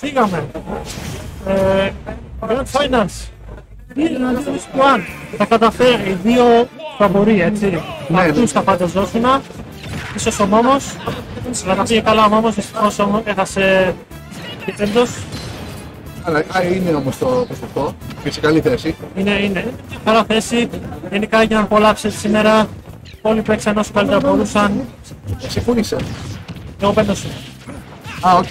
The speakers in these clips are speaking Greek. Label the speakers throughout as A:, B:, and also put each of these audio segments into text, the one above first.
A: Φύγαμε. Ε, Grand Finals. Δύο One. Τα καταφέρει. Οι δύο φαβοροί, έτσι.
B: Ναι,
A: Αυτούς
B: ναι.
A: θα φανταζόσουν. Ίσως ο Μόμος. Αλλά τα πήγε καλά ο Μόμος. Δυστυχώς όμως έχασε και πέμπτος.
B: Αλλά α, είναι όμως το ποσοστό και σε καλή θέση.
A: Είναι, είναι. Καλά θέση. Γενικά έγιναν πολλά upset σήμερα. Όλοι παίξαν όσο καλύτερα μπορούσαν.
B: Εσύ πού είσαι.
A: Εγώ πέμπτος.
B: Α, οκ.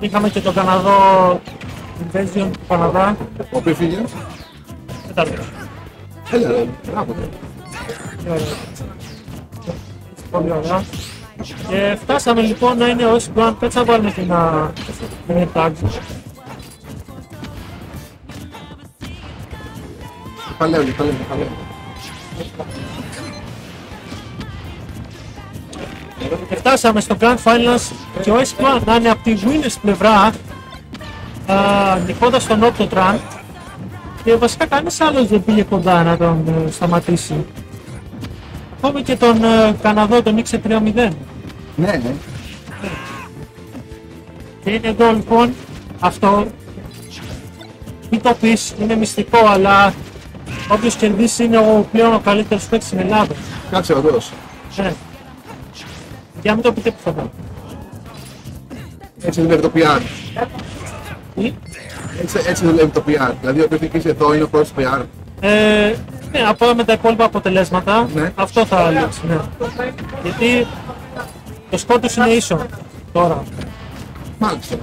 A: Είχαμε και τον Καναδό Invasion του Καναδά.
B: Ο οποίος φύγε.
A: Τέταρτος.
B: Έλα, ρε. Μπράβο. ρε.
A: Πολύ ωραία. Πολύ ωραία. Και φτάσαμε λοιπόν να είναι ο SP1. Πέτσα να βάλουμε την α, την tag.
B: Παλαιό, παλαιό, παλαιό.
A: Και φτάσαμε στο Grand Finals και ο S1 να είναι από τη winners πλευρά α, νικώντας τον Octotran και βασικά κανείς άλλος δεν πήγε κοντά να τον ε, σταματήσει. Ακόμη και τον ε, Καναδό τον νίξε 3-0.
B: Ναι, ναι.
A: Και είναι εδώ λοιπόν αυτό. Μην το πεις, είναι μυστικό, αλλά όποιος κερδίσει είναι ο πλέον ο καλύτερος παίκτης στην Ελλάδα.
B: Κάτσε εδώ.
A: Ναι. Για να μην το πείτε πουθενά.
B: Έτσι δουλεύει το PR.
A: Τι;
B: Έτσι, έτσι δουλεύει το PR. Δηλαδή, ο οποίο νικήσει εδώ είναι ο πρώτος PR.
A: Ε, ναι, από με τα υπόλοιπα αποτελέσματα,
B: Ναι.
A: αυτό θα λήξει, ναι. Γιατί το σκόρ τους είναι ίσο τώρα.
B: Μάλιστα.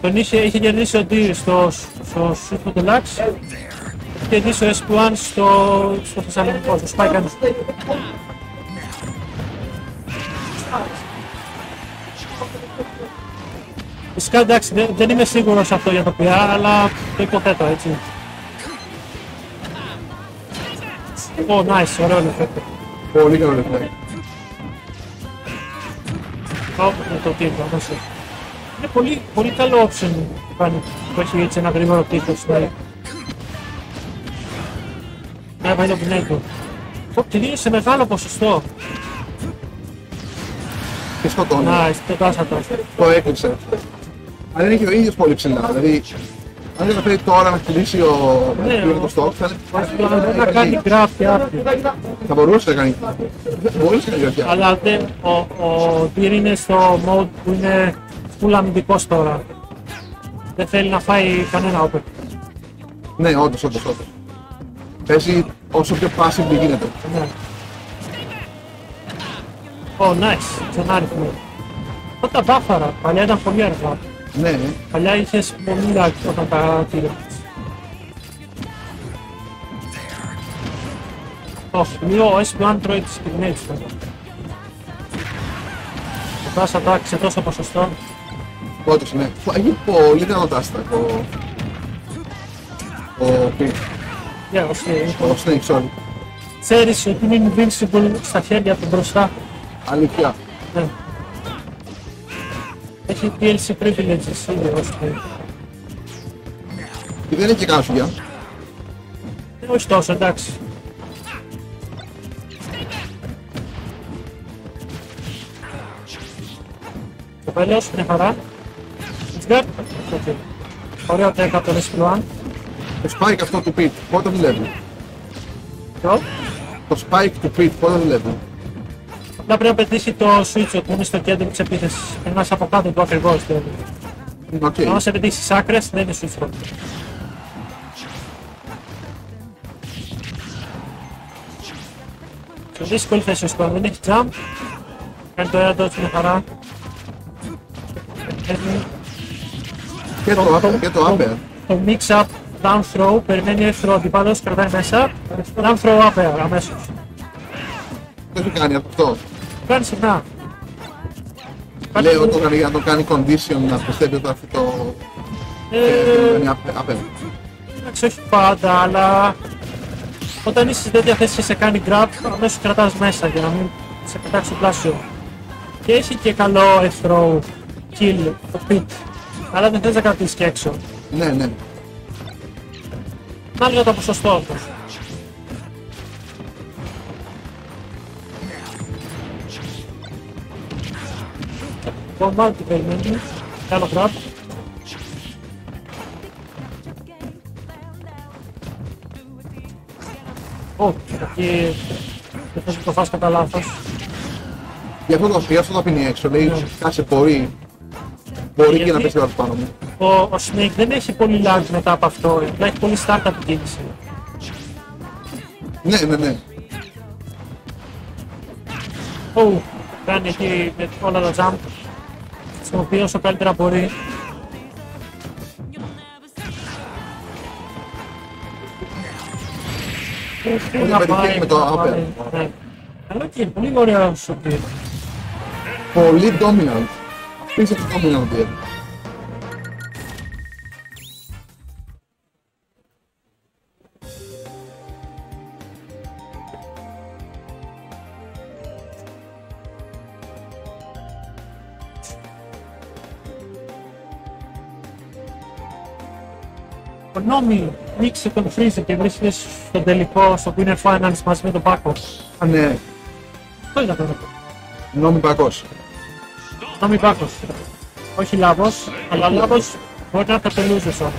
A: Τον είχε, είχε κερδίσει ο D στο, στο Super Deluxe, είχε κερδίσει ο S1 στο, στο Θεσσαλονικό, στο Spike Gun. Φυσικά εντάξει, δεν, δεν είμαι σίγουρος αυτό για το PR, αλλά το υποθέτω έτσι. Ω, nice, ωραίο λεφτό.
B: Πολύ καλό λεπτό.
A: Ω, με το τύπο, αμέσως. Είναι πολύ, πολύ καλό option που κάνει, που έχει έτσι ένα γρήγορο τύπο στο Να πάει το πνεύμα. Ω, και δίνει σε μεγάλο ποσοστό.
B: Και σκοτώνει.
A: Nice, πετάσα το.
B: Το έκλεισε. Αλλά δεν έχει ο ίδιο πολύ ψηλά. Δηλαδή, αν δεν καταφέρει τώρα να χτυπήσει ο
A: Ναι,
B: ναι,
A: ο-
B: το στόχο, θα,
A: Μπορεί να κάνει grab και άπλη.
B: θα μπορούσε να κάνει. Μπορούσε να κάνει τέτοια.
A: Αλλά δεν, ο, ο Deer είναι στο mode που είναι full αμυντικός τώρα. Δεν θέλει να φάει κανένα open.
B: Ναι, όντως, όντως, όντως. Παίζει όσο πιο passive γίνεται.
A: Ναι. Ω, nice. Ξανά αριθμό. Αυτά τα μπάφαρα, παλιά ήταν πολύ αργά.
B: Ναι, ναι.
A: Παλιά είχες πολύ lag όταν τα πήρες. Όχι, λίγο ο SP1 τρώει τις στιγμές του. Ο Dash Attack σε τόσο ποσοστό.
B: Όντω, ναι. Έχει πολύ δυνατά στα ο. Ο Πιτ.
A: Yeah, ώστε
B: Ο Snake, sorry.
A: ξέρεις ότι είναι invincible στα χέρια του μπροστά.
B: Αλήθεια.
A: Ναι. Έχει DLC privileges ήδη ώστε.
B: Και δεν έχει και κανένα σουγιά.
A: Ε, Όχι τόσο, εντάξει. Το παλιός είναι χαρά. Γκάρ. Οκ. Ωραίο τέκα από τον Εσπλουάν.
B: Το spike αυτό του Pit, πότε δουλεύει;
A: Ποιο;
B: Το spike του Pit, πότε δουλεύει;
A: Απλά πρέπει να πετύχει το sweetspot που είναι στο κέντρο της επίθεσης. Ένας από κάτω του ακριβώς δηλαδή.
B: Οκ.
A: Αν σε πετύχει στις άκρες δεν είναι sweetspot. Σε δύσκολη θέση ο SP1, δεν έχει jump. Κάνει το ένα dodge με χαρά. Παίρνει
B: Και το up air, και το up air.
A: Το mix up down throw, περιμένει εύθρο αντιπάλος, κρατάει μέσα. Down throw up air, αμέσως.
B: Το έχει κάνει αυτό.
A: Το κάνει συχνά.
B: Λέω το έκανε για να το κάνει condition να πιστεύει ότι θα έρθει το.
A: Ε,
B: κάνει upper- upper.
A: Εντάξει, όχι πάντα, αλλά όταν είσαι σε τέτοια θέση και σε κάνει grab, αμέσως κρατάς μέσα για να μην σε πετάξει το πλάσιο. Και έχει και καλό εύθρο kill το pit, αλλά δεν θες να κρατήσεις και έξω.
B: Ναι, ναι.
A: Ανάλογα το ποσοστό όμως. Κόμμα, τι περιμένει. Καλό grab. Ω, εκεί δεν θες να το φας κατά λάθος.
B: Γι' αυτό το, γι' αυτό το αφήνει έξω. Λέει,
A: Ναι.
B: κάτσε, μπορεί. Μπορεί και
A: Γιατί-
B: να πέσει ο άλλος πάνω μου.
A: Ο, ο Snake δεν έχει πολύ lag μετά από αυτό, απλά έχει πολύ startup κίνηση.
B: Ναι, ναι, ναι.
A: Ω, κάνει εκεί με όλα τα jump, χρησιμοποιεί όσο καλύτερα μπορεί. Πού
B: Πολύ
A: να
B: πετυχαίνει
A: πάει,
B: με το
A: πού να
B: upper.
A: πάει, ναι. Αλλά και πολύ ωραίο σου πει.
B: Πολύ dominant. Απίστευτο dominant είναι.
A: Ο Νόμι νίκησε τον Freezer και βρίσκεται στο τελικό, στο Winner Finals μαζί με τον Πάκος.
B: Α, ναι.
A: Αυτό ήταν το
B: Νόμι Πακός.
A: Νόμι Πάκος. Όχι Λάβος, αλλά Λάβος μπορεί να καπελούζες όμως.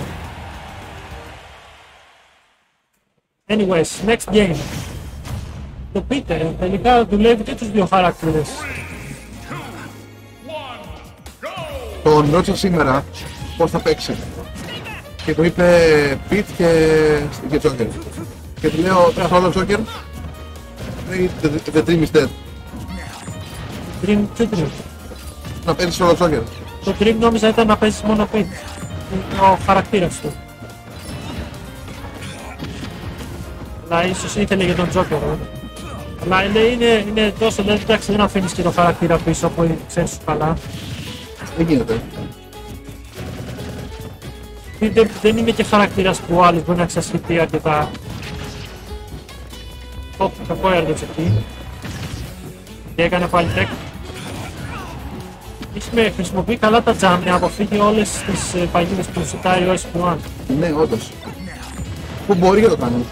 A: Anyways, next game. Το πείτε, τελικά δουλεύει και τους δύο χαρακτήρες.
B: Τον ρώτησα σήμερα πώς θα παίξει; Και του είπε Pit και, και Joker. Και του λέω solo Joker. Λέει the, the dream is dead.
A: Dream, ποιο Dream;
B: Να παίρνει solo Joker.
A: Το Dream νόμιζα ήταν να παίζεις μόνο Pit. Ο χαρακτήρας του. Αλλά ίσως ήθελε για τον Joker. ε. Αλλά είναι, είναι, είναι τόσο, δεν, εντάξει, δεν αφήνεις και το χαρακτήρα πίσω που ξέρεις σου καλά.
B: Δεν γίνεται.
A: Δεν, δεν είμαι και χαρακτήρας που ο άλλος μπορεί να εξασχεθεί αρκετά. Ω, κακό έργο εκεί. Και έκανε πάλι tech. Είχε χρησιμοποιεί καλά τα jump για να αποφύγει όλες τις ε, παγίδες που ζητάει ο SP1.
B: Ναι, όντως. Που μπορεί και το κάνει.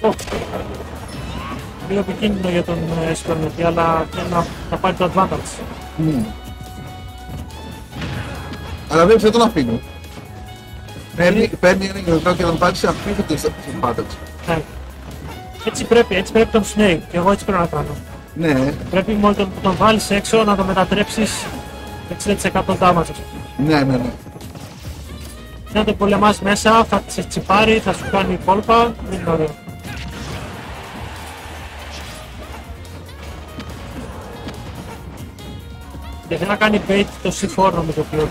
A: Ω, Λίγο επικίνδυνο για τον ε, SP1 εκεί, αλλά θέλει να, να πάρει το advantage.
B: Μμμ. Αλλά βλέπεις δεν τον αφήνω. Παίρνει, παίρνει ένα γεωργικό και τον πάρει σε απίθετο advantage.
A: Ναι. Έτσι πρέπει, έτσι πρέπει τον Snake και εγώ έτσι πρέπει να κάνω.
B: Ναι,
A: Πρέπει μόνο τον, τον βάλεις έξω να το μετατρέψεις 60% damage.
B: ναι, ναι, ναι.
A: Να το πολεμάς μέσα, θα σε τσιπάρει, θα σου κάνει κόλπα, δεν είναι ωραίο. Και δεν να κάνει bait το C4 νομίζω πιο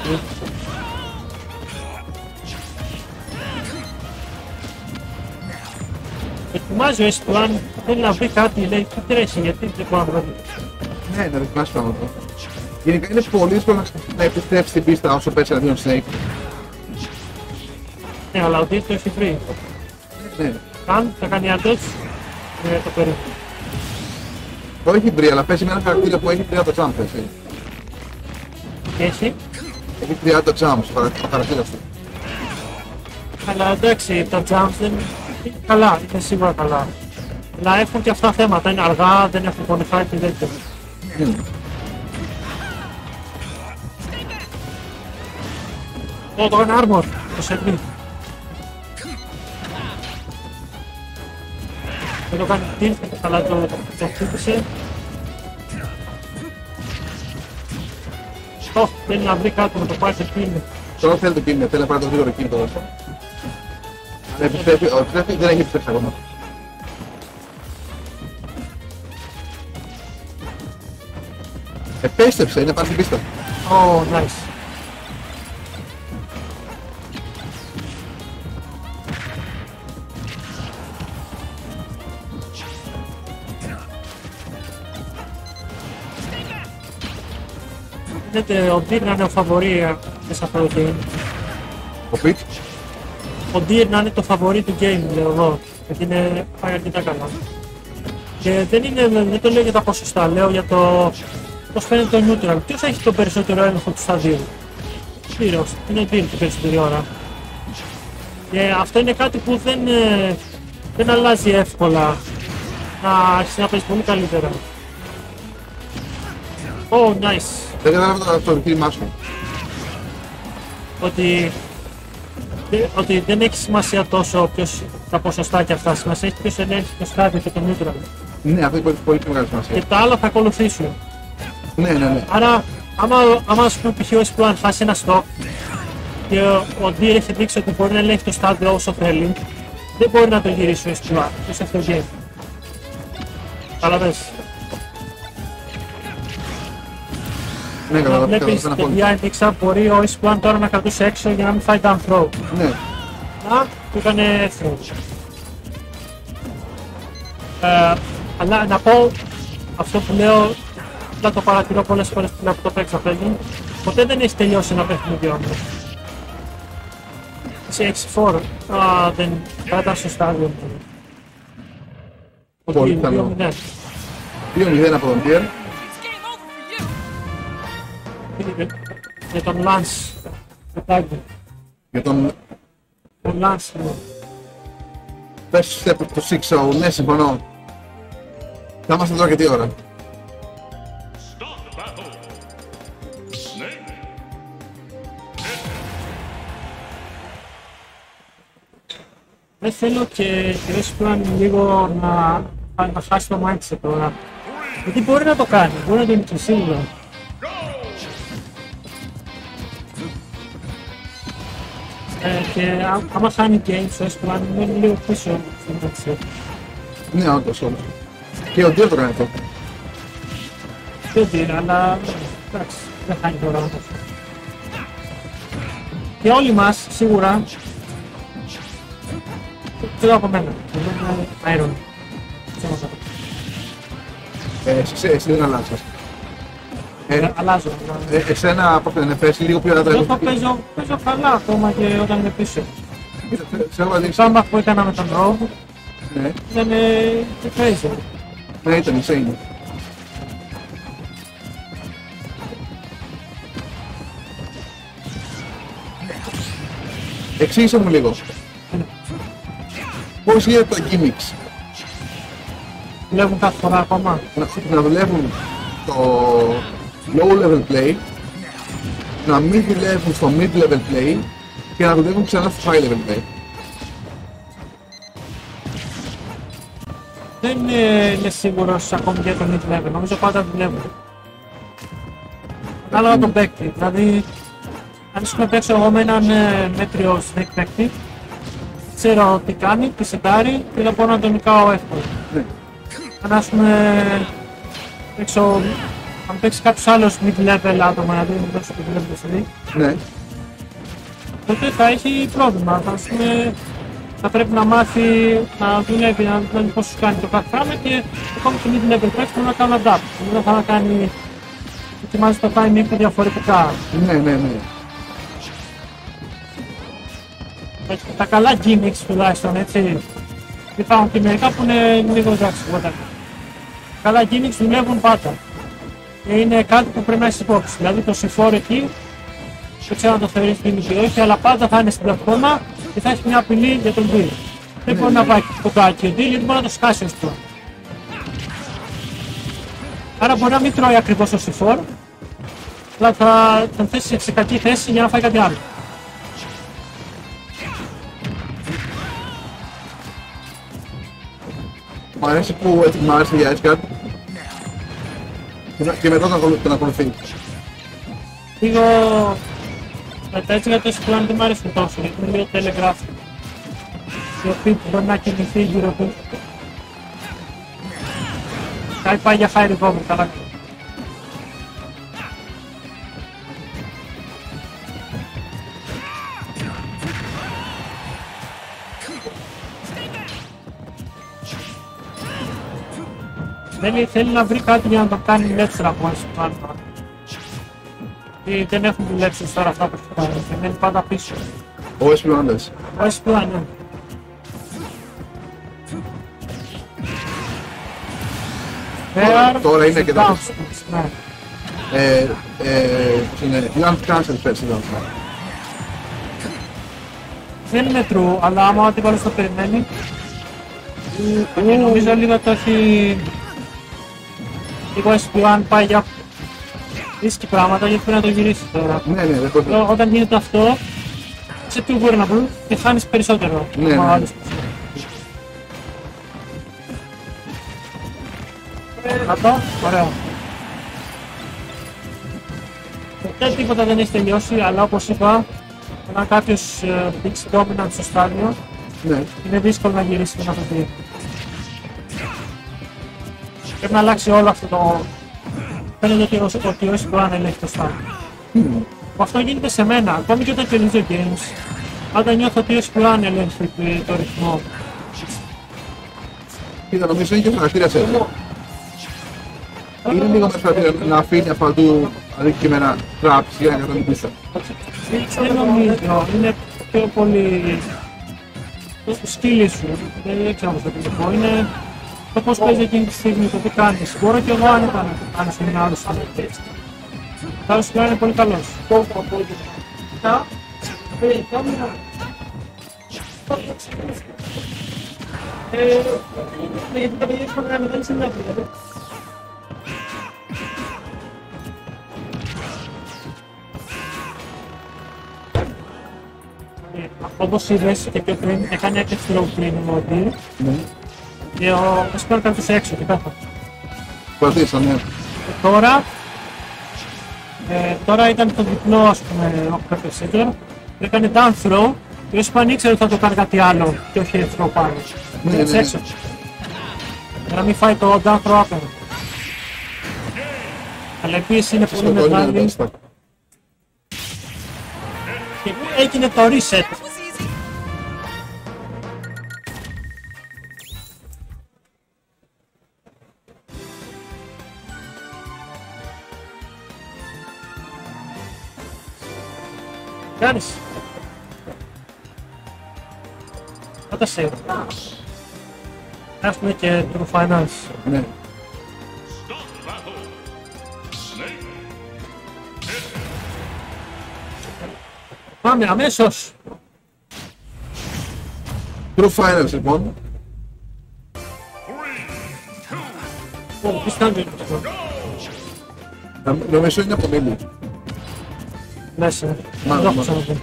A: Ετοιμάζει ο S2 αν θέλει να βρει κάτι, λέει τι τρέχει, γιατί δεν μπορεί να βρει.
B: Ναι, να δοκιμάσει πράγματα. Γενικά είναι πολύ δύσκολο να, να επιστρέψει στην πίστα όσο πέσει εναντίον Snake.
A: Ναι, αλλά ο Δίτ το έχει βρει.
B: Ναι.
A: Αν θα κάνει άντως, ε, το περίπου.
B: Το έχει βρει, αλλά παίζει με ένα χαρακτήρα που έχει 30 jump, έτσι.
A: Και έχει.
B: Έχει 30 jump στο χαρα- στο χαρακτήρα του.
A: Αλλά εντάξει, τα jumps δεν είναι καλά, είναι σίγουρα καλά. Αλλά έχουν και αυτά θέματα, είναι αργά, δεν έχουν bonify και τέτοια.
B: Μμ.
A: Ω, το έκανε armor, το σερβί. Δεν το κάνει tilt, αλλά το, το χτύπησε. Ω, θέλει να βρει κάτι να το πάει σε kill.
B: Τώρα θέλει το κίνημα, θέλει να πάρει το γρήγορο κίνητο τώρα. Αλλά επιστρέφει, ο, επιστρέφει, δεν έχει επιστρέψει ακόμα. Επέστρεψε, είναι πάνω στην πίστα.
A: Ω, nice. Φαίνεται ο Deer να είναι ο φαβορή ε, μέσα σε αυτό το game.
B: Ο Πιτ,
A: Ο Deer να είναι το φαβορή του game, λέω εγώ. Γιατί είναι πάει αρκετά καλά. Και δεν, είναι, δεν το λέω για τα ποσοστά, λέω για το πώς φαίνεται το neutral. Ποιος έχει το περισσότερο έλεγχο του σταδίου. Deer, είναι ο Deer την περισσότερη ώρα. Και αυτό είναι κάτι που δεν, ε, δεν αλλάζει εύκολα να αρχίσει να παίζει πολύ καλύτερα. Oh, nice.
B: Δεν κατάλαβα το, το δίκτυμά σου.
A: Ότι, δε- ότι δεν έχει σημασία τόσο ποιος, τα ποσοστά και αυτά. Σημασία έχει ποιος ελέγχει το στάδιο και το neutral.
B: Ναι, αυτό έχει πολύ, πολύ μεγάλη σημασία.
A: Και τα άλλα θα ακολουθήσουν.
B: Ναι, ναι, ναι.
A: Άρα, άμα, άμα ας πούμε π.χ. ο S-Plan χάσει ένα stop και ο, ο Deer έχει δείξει ότι μπορεί να ελέγχει το στάδιο όσο θέλει, δεν μπορεί να το γυρίσει ο S-Plan σε αυτό το game. Καταλαβες.
B: Ναι,
A: Να
B: κατάλαβα.
A: βλέπεις
B: Καταλαβαίνω
A: παιδιά
B: πολύ.
A: έδειξα μπορεί ο S-Plan τώρα να κρατούσε έξω για να μην φάει down throw.
B: Ναι,
A: Να, του έκανε throw. Ε, αλλά να πω αυτό που λέω, να το παρατηρώ πολλές φορές που από το παίξα παίζει, ποτέ δεν έχει τελειώσει ένα παιχνίδι όμως. Σε 6-4 α, δεν θα ήταν στο στάδιο.
B: Πολύ πιθανό. 2-0 από τον Pierre.
A: Για τον Lance. Το τάγκο.
B: Για τον
A: Τον Lance. ναι.
B: πες step το 6 ναι, συμφωνώ. Θα είμαστε τώρα και τι ώρα;
C: Start the battle. Snake.
A: Δεν θέλω και και δεν σου λίγο να, να χάσει το mindset τώρα. Γιατί μπορεί να το κάνει, μπορεί να το είναι και σίγουρα. Ε, και α- άμα χάνει games, ο Esplan είναι λίγο πίσω στην mindset.
B: Ναι, όντως, όντως. Και ο Pierre το κάνει αυτό.
A: Δεν πήρε, αλλά εντάξει, δεν χάνει τώρα όμως. Και όλοι μας, σίγουρα, ξέρω από μένα, εγώ είμαι Iron. Ξέρω αυτό.
B: Ε, εσύ, εσύ δεν αλλάζεις. Ε,
A: Αλλάζω. αλλά-
B: ε, εσένα πώς είναι, πες λίγο πιο αργά.
A: Εγώ παίζω, παίζω καλά ακόμα και όταν είμαι πίσω.
B: Σε έχω δείξει.
A: Το comeback που έκανα με τον Rogue
B: Ναι,
A: ήταν ε, και crazy.
B: ναι, ήταν insane. Εξήγησε μου λίγο. Πώς γίνεται τα gimmicks.
A: Δουλεύουν κάθε φορά ακόμα;
B: να, να δουλεύουν το low level play, να μην δουλεύουν στο mid level play και να δουλεύουν ξανά στο high level play.
A: Δεν είναι, είναι σίγουρος ακόμη για το mid level. Νομίζω πάντα δουλεύουν. Ανάλογα τον παίκτη. Δηλαδή, αν σου παίξω εγώ με έναν ε, μέτριος snake παίκτη, ξέρω τι κάνει, τι σετάρει και δεν μπορώ να τον νικάω εύκολα.
B: Ναι.
A: Αν ας πούμε παίξω, αν παίξει κάποιος άλλος mid level άτομα, δηλαδή δεν δώσει το level CD,
B: Ναι,
A: τότε θα έχει πρόβλημα. Θα, ας πούμε, θα πρέπει να μάθει να δουλεύει, να δει πώς σου κάνει το κάθε πράγμα και ακόμη και mid level παίκτη πρέπει να κάνει adapt. Δεν θα κάνει, ετοιμάζει το timing του διαφορετικά.
B: ναι, ναι, ναι.
A: Ε, τα καλά gimmicks τουλάχιστον, έτσι. Υπάρχουν και μερικά που είναι λίγο εντάξει, whatever. Καλά gimmicks δουλεύουν πάντα. Και είναι κάτι που πρέπει να έχεις υπόψη. Δηλαδή το C4 εκεί, δεν ξέρω αν το θεωρείς gimmick ή όχι, αλλά πάντα θα είναι στην πλατφόρμα και θα έχεις μια απειλή για τον deal. Δεν μπορεί να πάει κοντά και ο deal γιατί μπορεί να το σκάσει ως τώρα. Άρα μπορεί να μην τρώει ακριβώς το C4, αλλά θα τον θέσει σε κακή θέση για να φάει κάτι άλλο.
B: Μ' αρέσει που ετοιμάζεται για Escard και, να- και μετά τον ακολου- τον ακολουθεί.
A: Λίγο μετά έτσι για το Esplan δεν μου αρέσουν τόσο, γιατί είναι λίγο telegraph. Και ο Pete μπορεί να κινηθεί γύρω του. Κάτι πάει για high recovery, καλά. Θέλει, θέλει να βρει κάτι για να το κάνει ελεύθερα από Esplan. Ή δεν έχουν δουλέψει τώρα αυτά που έχει κάνει και μένει πάντα πίσω.
B: Ο Espionanders.
A: Ο Esplan, ναι. Fair
B: τώρα είναι και τα-
A: bounce moves, ναι.
B: Ε, ε, πώς είναι, Land Cancel πέρσι ήταν αυτό.
A: Δεν είναι true, αλλά άμα ο αντίπαλος το περιμένει, Και νομίζω λίγο το έχει... Λίγο SP1 πάει για ρίσκει πράγματα γιατί πρέπει να το γυρίσει τώρα.
B: Ναι, ναι, δεν μπορεί.
A: Ό- Όταν γίνεται αυτό, σε τι μπορεί να βρουν και χάνεις περισσότερο.
B: Ναι,
A: από
B: ναι.
A: άλλους. Αυτό, ωραίο. Ποτέ τίποτα δεν έχει τελειώσει, αλλά όπως είπα, όταν κάποιος ε, δείξει dominant στο στάδιο,
B: Ναι.
A: είναι δύσκολο να γυρίσει και να το δει. Πρέπει να αλλάξει όλο αυτό το... Φαίνεται ότι ο, ότι ο μπορεί να ελέγχει το στάδιο. Αυτό γίνεται σε μένα, ακόμη και όταν κερδίζω games. Όταν νιώθω ότι ο Σπουράν ελέγχει το- το ρυθμό.
B: Κοίτα, νομίζω είναι και ο χαρακτήρας έτσι. Είναι λίγο μέσα χαρακτήρα να αφήνει αυτά του αδικημένα traps για να κατανοεί πίσω.
A: Δεν νομίζω, είναι πιο πολύ το σκύλι σου. Δεν ξέρω πώς θα το πω. Είναι το πώς παίζει εκείνη τη στιγμή, το τι κάνεις. Μπορώ και εγώ άνετα να το κάνω σε μια άλλη στιγμή. Ο άλλος πλέον είναι πολύ καλός. Ε, γιατί τα παιδιά έχουν κάνει, δεν είναι συνέχεια. Όπως είδες και πιο πριν, έκανε και throw πριν ο Ντύρ
B: Ναι.
A: Και ο Εσπέρ κάθισε έξω και κάθα.
B: Κρατήσα, ναι.
A: Και τώρα, ε, τώρα ήταν το διπλό ας πούμε ο Καρτεσίτερ έκανε down throw και ο Εσπέρ ήξερε ότι θα το κάνει κάτι άλλο και όχι throw πάνω.
B: Ναι,
A: Και
B: ναι,
A: έτσι
B: ναι.
A: έξω. Για να μην φάει το down throw άπειρο. Αλλά επίσης είναι πολύ
B: Στο κόλλημα
A: μεγάλη
B: δεν
A: και έγινε το reset. Κάνεις; Πάτα save. Έχουμε και True Finance.
B: Ναι.
C: Stop battle. Snake.
A: Πάμε αμέσως.
B: True Finals λοιπόν.
A: Ω, πιστεύω είναι αυτό.
B: Νομ- Νομίζω είναι από μίλη.
A: Μέσα.
B: Μα-
A: Δεν το έχω
B: μα-
A: ξαναδεί.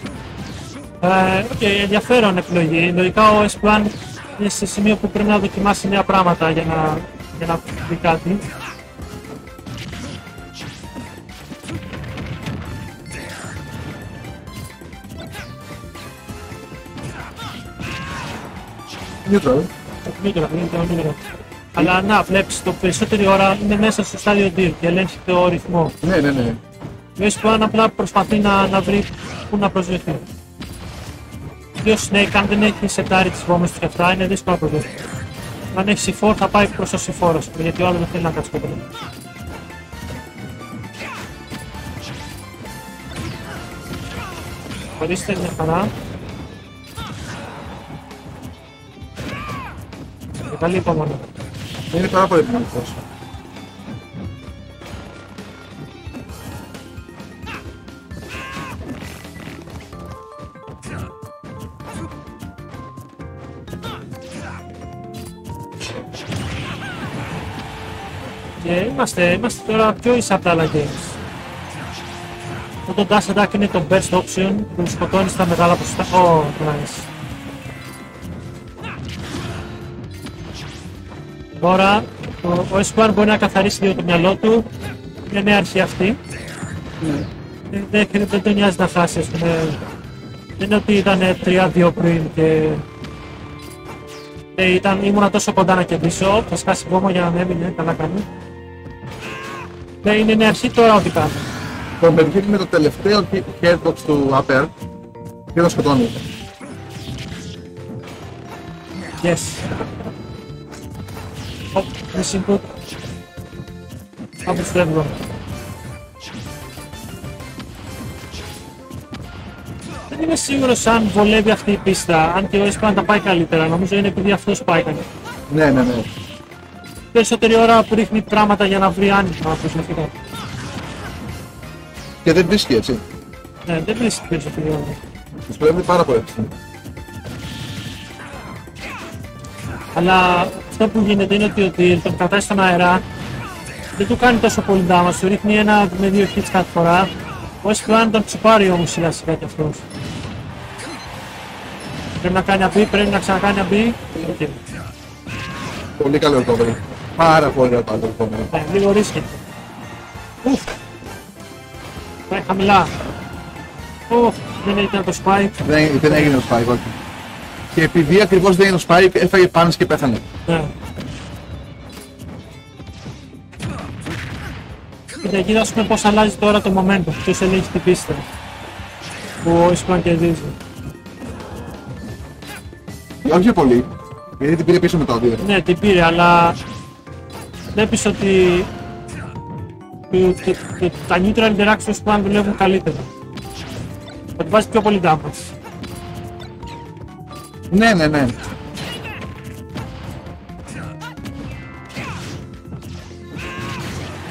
A: Ε, οκ, ενδιαφέρον επιλογή. Λογικά ο SP1 είναι σε σημείο που πρέπει να δοκιμάσει νέα πράγματα για να, για να δει κάτι.
B: Neutral.
A: Μικρό, είναι το μικρό. Αλλά να, βλέπεις, το περισσότερη ώρα είναι μέσα στο στάδιο 2 και ελέγχει το ρυθμός.
B: Ναι, ναι, ναι.
A: Ο S-Plan απλά προσπαθεί να, να βρει πού να προσδεθεί. Και ο Snake, αν δεν έχει σετάρει τις βόμβες του και αυτά, είναι δύσκολο να προσδεθεί. Αν έχει C4 θα πάει προς το C4, ας πούμε, γιατί ο άλλος δεν θέλει να κάτσει κοντά. Ορίστε μια χαρά. Με καλή υπομονή.
B: Είναι πάρα πολύ δυνατός.
A: Και είμαστε, είμαστε τώρα πιο ίσα από τα άλλα games. Αυτό το dash attack είναι το best option που σκοτώνεις στα μεγάλα ποσοστά. Oh, nice. Τώρα ο, ο Esquire μπορεί να καθαρίσει λίγο το μυαλό του. Είναι νέα αρχή αυτή. Δεν, δεν, δεν τον νοιάζει να χάσει, ας πούμε. Δεν είναι ότι ήταν 3-2 πριν και ε, ήταν, ήμουνα τόσο κοντά να κερδίσω, θα σκάσει βόμβα για να με έμεινε, καλά κάνει. Ναι, είναι νέα αρχή τώρα ό,τι κάνω.
B: Το Mervin με το τελευταίο hit- headbox του Upper και το σκοτώνει.
A: Yes. Oh, missing put. Πάμε στο έβδομο. Δεν είμαι σίγουρος αν βολεύει αυτή η πίστα, αν και ο Espan τα πάει καλύτερα. Νομίζω είναι επειδή αυτός πάει καλύτερα.
B: Ναι, ναι, ναι.
A: Περισσότερη ώρα που ρίχνει πράγματα για να βρει άνοιγμα από την αρχή.
B: Και δεν βρίσκει έτσι.
A: Ναι, δεν βρίσκει περισσότερη ώρα.
B: Τους πρέπει πάρα πολύ.
A: Αλλά αυτό που γίνεται είναι ότι, ότι τον κρατάει στον αέρα, δεν του κάνει τόσο πολύ damage, του ρίχνει ένα με δύο hits κάθε φορά. Ο SP1 τον τσιπάρει όμως σιγά σιγά κι αυτός. Πρέπει να κάνει αμπί, πρέπει να ξανακάνει αμπί. Οκ.
B: Πολύ καλό recovery. Πάρα πολύ ωραίο το recovery.
A: Ναι, λίγο risky. Ουφ. Πάει χαμηλά. Ουφ, δεν ήταν το spike.
B: Δεν, δεν έγινε ο Spike, όχι. Και επειδή ακριβώς δεν είναι ο Spike, έφαγε πάνω και πέθανε.
A: Ναι. Κοίτα, εκεί θα σου πούμε πώς αλλάζει τώρα το momentum, ποιος ελέγχει την πίστα. Που ο Ισπαν κερδίζει.
B: Όχι και πολύ, γιατί την πήρε πίσω με το δύο.
A: Ναι, την πήρε, αλλά βλέπεις ότι ότι- ότι- ότι τα neutral interactions που αν δουλεύουν καλύτερα. Ότι βάζεις πιο πολύ damage.
B: Ναι, ναι, ναι.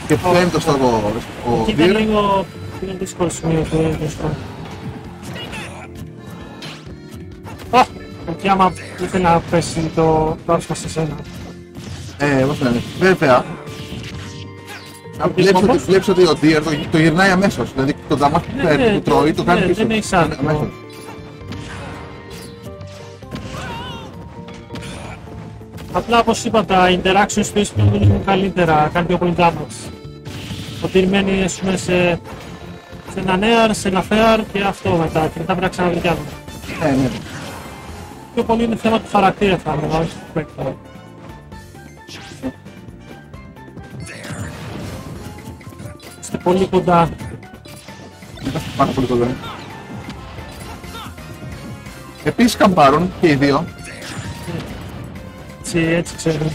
B: Και ποιο είναι το στόχο ο
A: Εκεί ήταν
B: Deer.
A: λίγο πιο δύσκολο σημείο του Ισπαν. Ω, εκεί άμα ήθελε να πέσει το το άσμα σε σένα.
B: Ε, πώς λένε. Βέβαια, αν
A: Τι
B: βλέπεις ότι,
A: κόμπος;
B: βλέπεις ότι ο Deer το, το γυρνάει αμέσως. Δηλαδή το damage που
A: Ναι,
B: παίρνει,
A: ναι,
B: που τρώει, το κάνει
A: ναι,
B: πίσω.
A: δεν έχεις άδικο.
B: Αμέσως.
A: Απλά όπως είπα τα interactions του Ισπαν δουλεύουν καλύτερα, κάνει πιο πολύ damage. Ότι μένει ας πούμε σε, σε ένα νέαρ, σε ένα fair και αυτό μετά και μετά πρέπει να ξαναβρει κι άλλο.
B: Ναι, ναι.
A: Πιο πολύ είναι θέμα του χαρακτήρα θα έλεγα, όχι του παίκτη. Είστε πολύ κοντά.
B: Πάρα πολύ κοντά. Επίσης καμπάρουν και οι δύο.
A: Έτσι, έτσι ξέρω.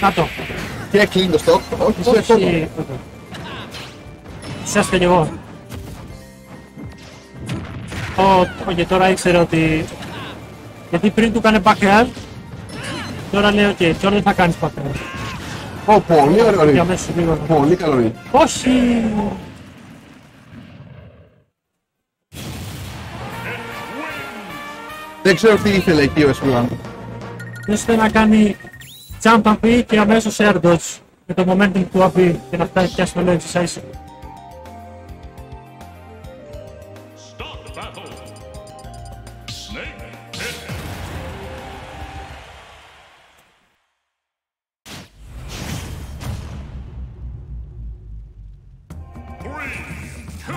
A: Να το.
B: Και κλείνει το stock. Όχι, σε αυτό.
A: Όχι. Σας κι εγώ. Ω, ω, και τώρα ήξερε ότι... Γιατί πριν του έκανε backyard, τώρα λέει, οκ, τώρα δεν θα κάνεις back air.
B: Ω, πολύ ωραίο
A: Για
B: read.
A: αμέσως λίγο.
B: Πολύ καλό read.
A: Όχι!
B: Δεν ξέρω τι ήθελε εκεί ο SP1.
A: Δεν ήθελε να κάνει jump up και αμέσως air dodge με το momentum του up και να φτάσει πια στο λέω ίσα
C: Three, two,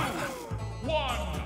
C: one,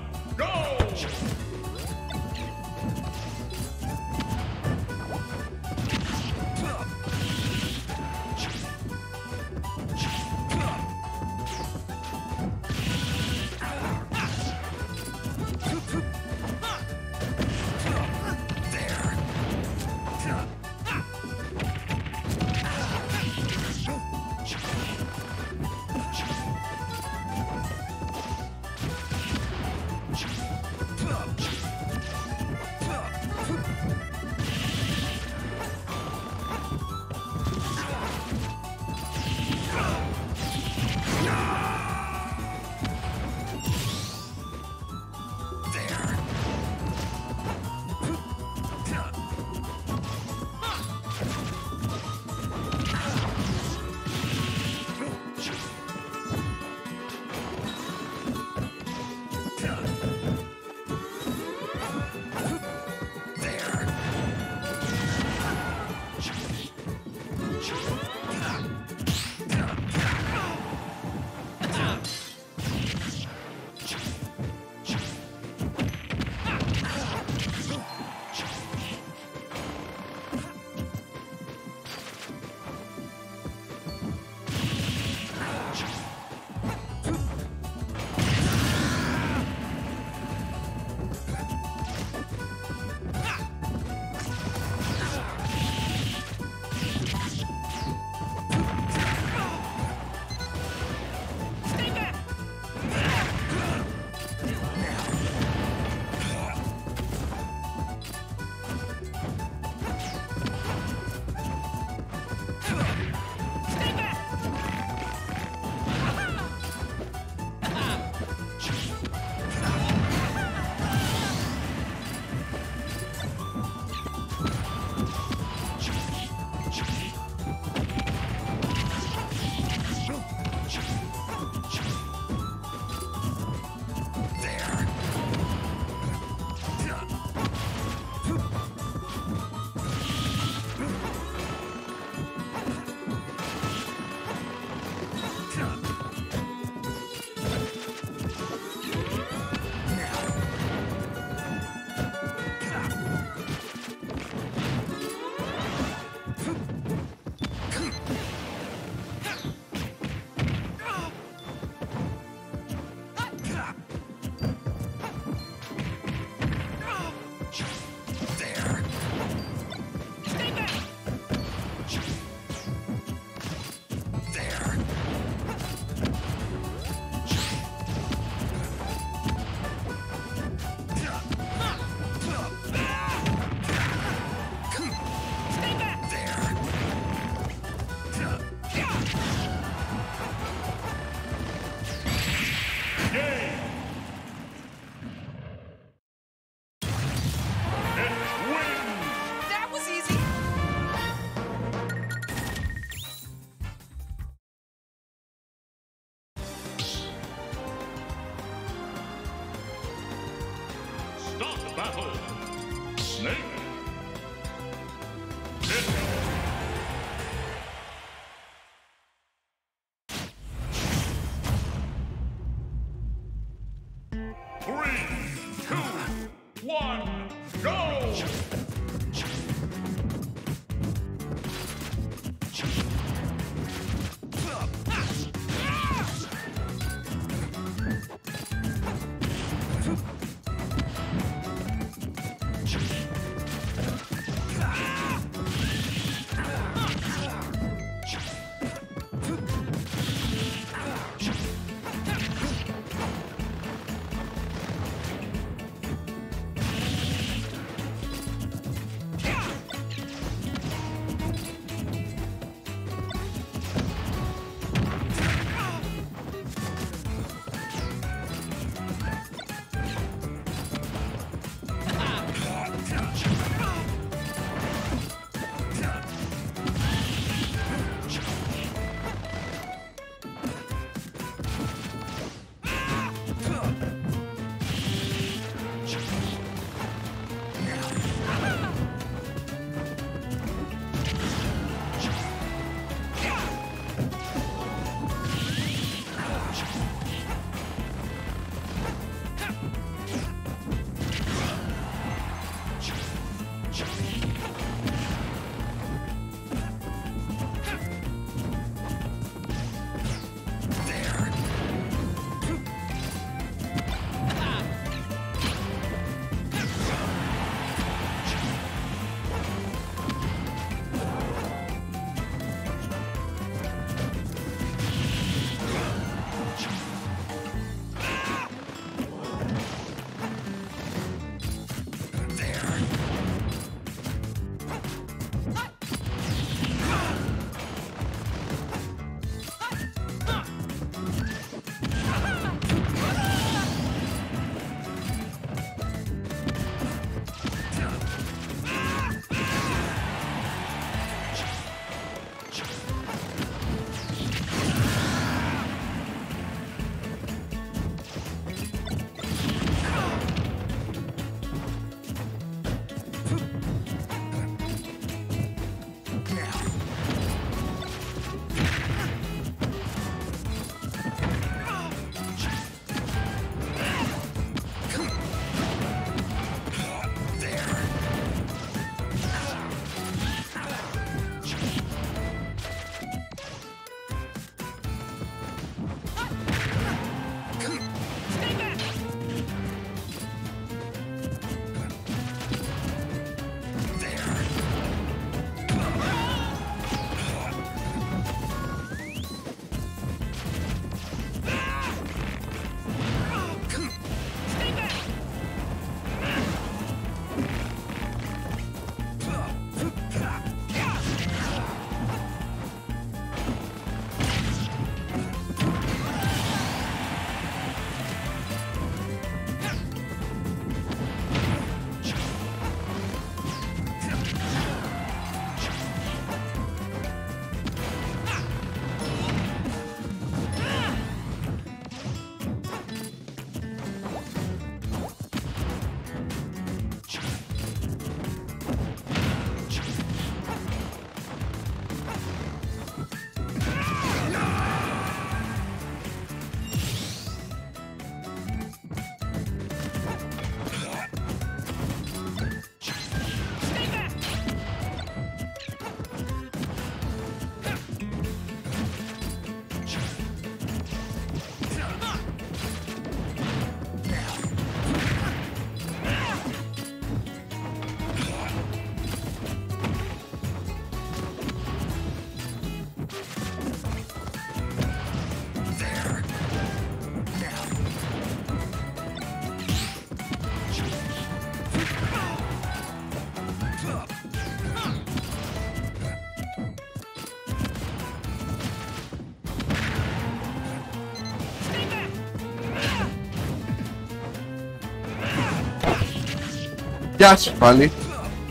B: Γεια σου πάλι.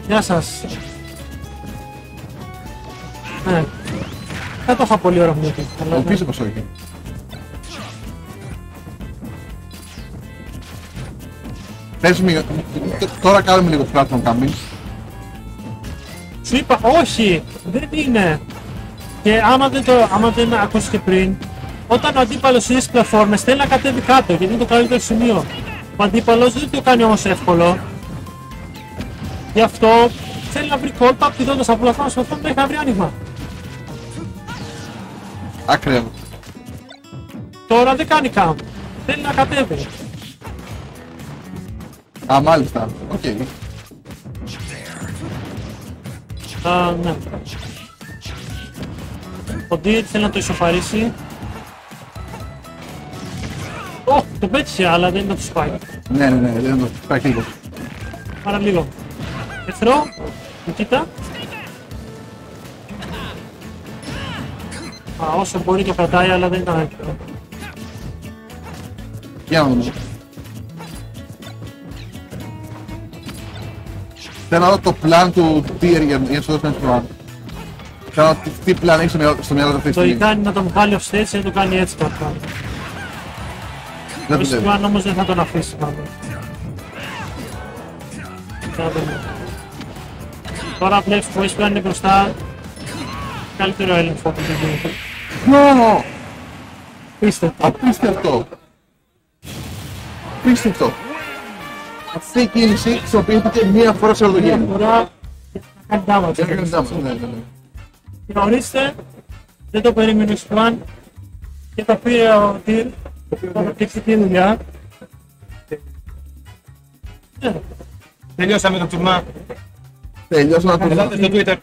A: Γεια σας. Ναι. Δεν το είχα πολύ ώρα παιχνίδι. αλλά ναι.
B: Ελπίζω πως όχι. Πες μου, τ- τώρα κάνουμε λίγο platform camping.
A: Σου είπα, όχι, δεν είναι. Και άμα δεν, το, άμα δεν ακούστηκε πριν, όταν ο αντίπαλος είναι στις πλατφόρμες, θέλει να κατέβει κάτω γιατί είναι το καλύτερο σημείο. Ο αντίπαλος δεν το κάνει όμως εύκολο. Γι' αυτό θέλει να βρει κόλπα πηδώντα από πλατφόρμα σε αυτό μέχρι να βρει άνοιγμα.
B: Ακραίο.
A: Τώρα δεν κάνει καν. Θέλει να κατέβει.
B: Α, μάλιστα. Οκ.
A: Α, ναι. Ο Deer θέλει να το ισοφαρίσει. Ω, το πέτυχε, αλλά δεν το σπάει.
B: Ναι, ναι, ναι, δεν το υπάρχει λίγο.
A: Πάρα λίγο. Εθρό, Νικήτα. Α, όσο μπορεί το κρατάει, αλλά δεν ήταν εύκολο.
B: Για να δούμε. Θέλω να δω το πλάν του Tier για για να σου δώσω ένα πλάν. Θέλω να δω τι- τι πλάν έχει στο μυαλό- στο μυαλό του αυτή τη
A: Το
B: στιγμή.
A: κάνει να τον βγάλει off stage, δεν το κάνει έτσι κατά.
B: Δεν
A: Ο
B: δουλεύει.
A: Ισπουάν όμως δεν θα τον αφήσει μάλλον. Να δούμε. Τώρα βλέπεις που ο Ισπουάν είναι μπροστά. Καλύτερο έλεγχο από τον Ντίρ.
B: Νο!
A: Πίστευτο.
B: Απίστευτο. Απίστευτο. Αυτή η κίνηση χρησιμοποιήθηκε μία φορά σε όλο το
A: Μία
B: game.
A: φορά να κάνει damage.
B: Δεν έκανε damage, ναι, ναι, ναι.
A: Και ορίστε, δεν το περίμενε ο Ισπουάν και το πήρε ο Ντίρ. Τώρα δείξει τη δουλειά. Ναι.
D: Τελειώσαμε το τουρνά.
B: Τελειώσαμε να το
D: Ελάτε στο Twitter.